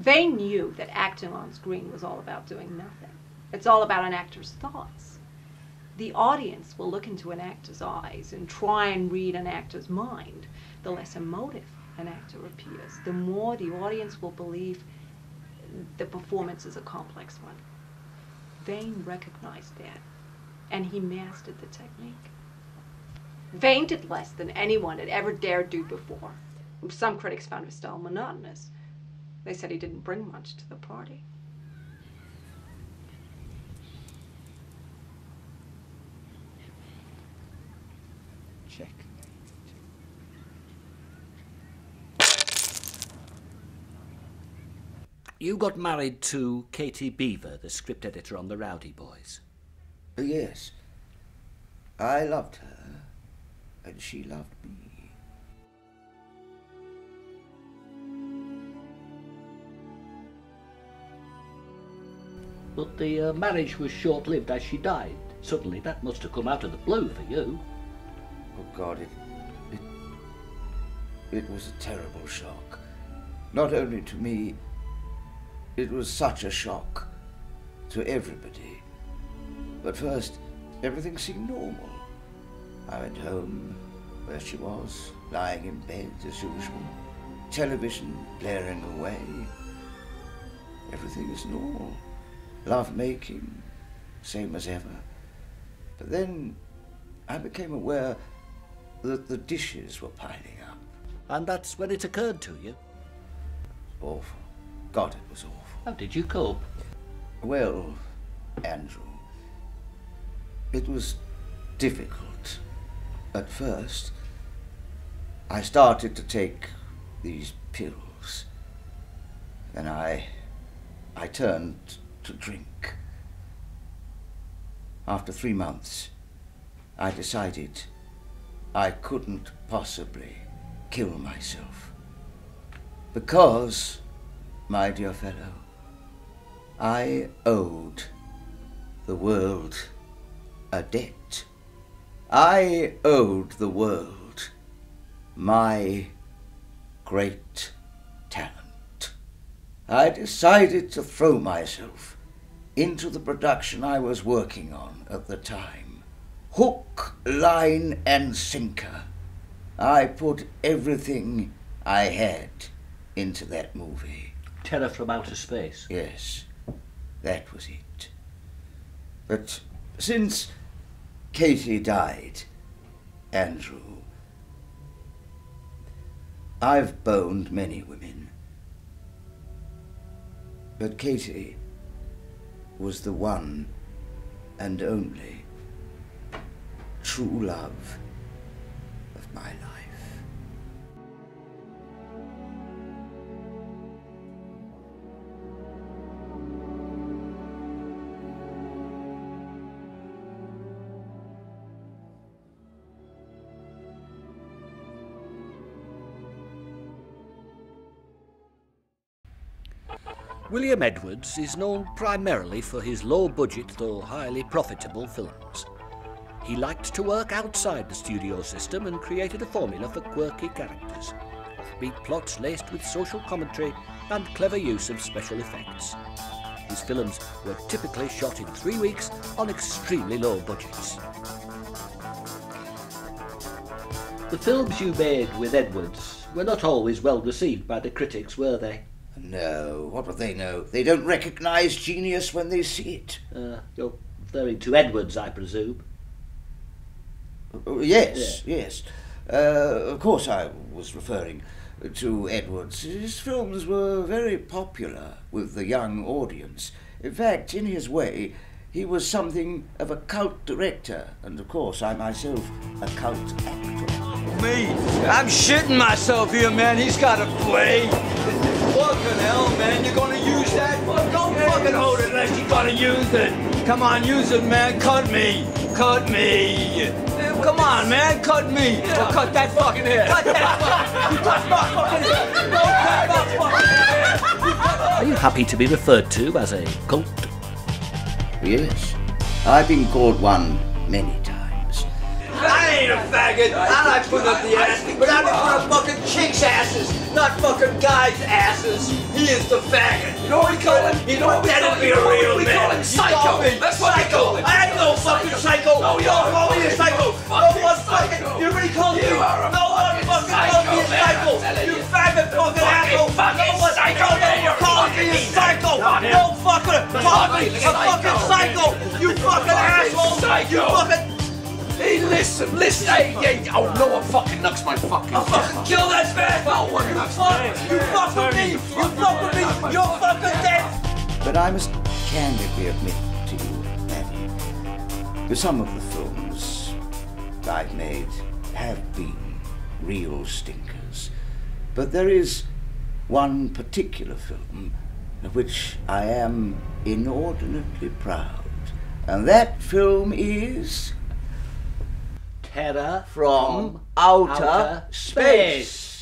They knew that acting on screen was all about doing nothing. It's all about an actor's thoughts. The audience will look into an actor's eyes and try and read an actor's mind. The less emotive an actor appears, the more the audience will believe the performance is a complex one. Veyne recognized that, and he mastered the technique. Veyne did less than anyone had ever dared do before. Some critics found his style monotonous. They said he didn't bring much to the party. Check. You got married to Katie Beaver, the script editor on The Rowdy Boys. Yes. I loved her, and she loved me. But the uh, marriage was short lived as she died. Suddenly, that must have come out of the blue for you. Oh God, it, it, it was a terrible shock. Not only to me, it was such a shock to everybody. But first, everything seemed normal. I went home, where she was, lying in bed as usual, television blaring away. Everything is normal. Love making, same as ever. But then I became aware that the dishes were piling up. And that's when it occurred to you. Awful. God, it was awful. How did you cope? Well, Andrew, it was difficult. At first, I started to take these pills. Then I. I turned to drink. After three months, I decided I couldn't possibly kill myself. Because, my dear fellow, I owed the world a debt. I owed the world my great talent. I decided to throw myself into the production I was working on at the time. Hook, line, and sinker. I put everything I had into that movie. Terror from Outer Space. Yes, that was it. But since Katie died, Andrew, I've boned many women. But Katie was the one and only true love of my life. William Edwards is known primarily for his low budget though highly profitable films. He liked to work outside the studio system and created a formula for quirky characters, offbeat plots laced with social commentary and clever use of special effects. His films were typically shot in three weeks on extremely low budgets. The films you made with Edwards were not always well received by the critics, were they? No, what would they know? They don't recognize genius when they see it. Uh, you're referring to Edwards, I presume. Oh, yes, yes. Uh, of course, I was referring to Edwards. His films were very popular with the young audience. In fact, in his way, he was something of a cult director, and of course, I myself a cult actor. Me, I'm shitting myself here, man. He's got to play. Fucking hell, man. You're gonna use that? Well, don't fucking hold it unless you're gonna use it. Come on, use it, man. Cut me. Cut me. Come on, man. Cut me. Or cut that fucking head. Cut that fucking Cut my fucking head. Don't cut my fucking head. Are you happy to be referred to as a cult? Yes, I've been called one many times. I ain't a faggot. I like putting up the ass, but front of fucking chicks' asses, not fucking guys' asses. He is the faggot. You know what we call him? You know what we That'll call be a real we man. call him psycho. That's what we psycho. call him. I ain't no fucking psycho. No, you're Don't call me a psycho. No fucking one psycho. fucking. You really called me? You are a No one fucking fucking called me a psycho, man. psycho. I'm telling You faggot fucking asshole. No one You're called me a fucking psycho. No fucking call me a fucking psycho. You fucking asshole. You fucking. Hey, listen, listen. Hey, hey, oh, no one fucking knocks my fucking I'll fucking kill that man. No one You knocks fuck. my You fuck with me. You fuck with me. You're fucking dead. But I must candidly admit to you, Matty, that some of the films I've made have been real stinkers. But there is one particular film of which I am inordinately proud. And that film is Terror From Outer Space.